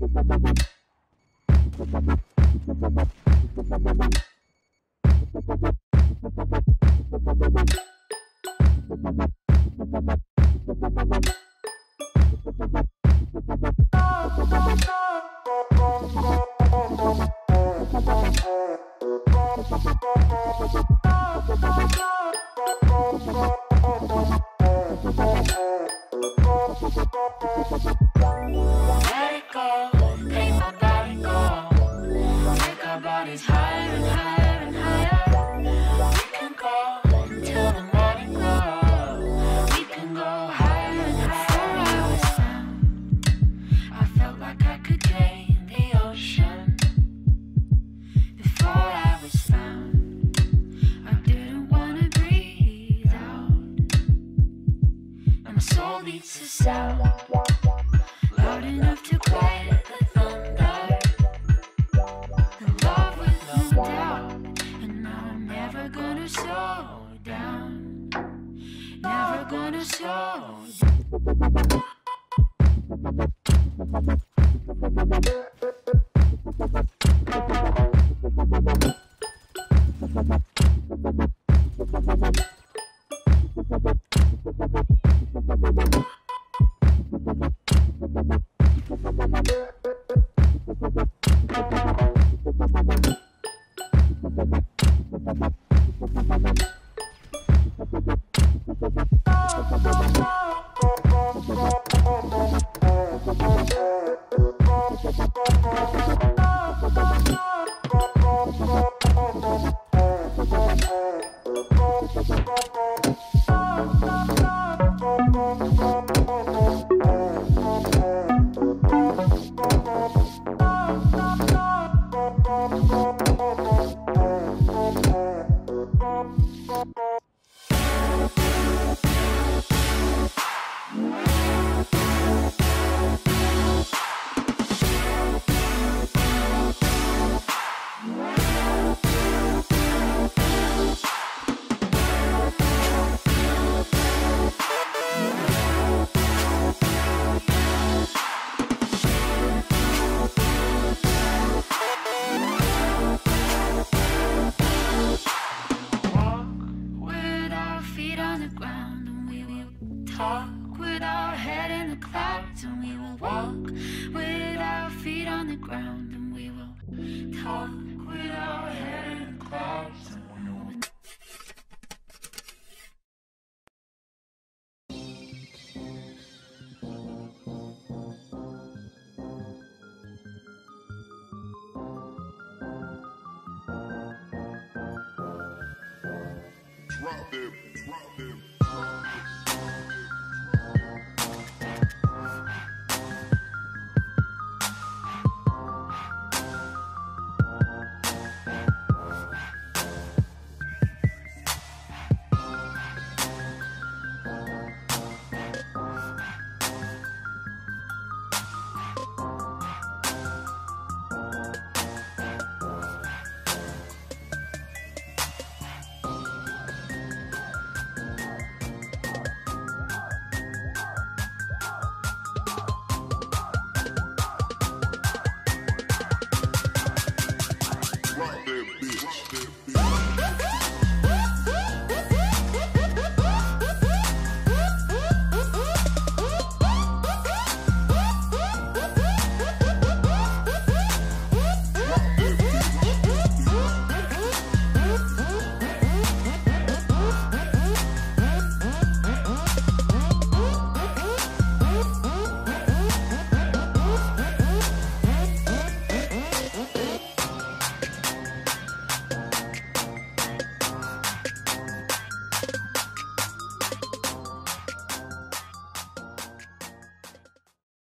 Let it beats a sound loud enough to quiet the thunder. In love with no doubt, and now I'm never gonna slow down. Never gonna slow down. Talk with our head in the clouds and we will walk with our feet on the ground and we will talk with our head in the clouds Drop them, drop them.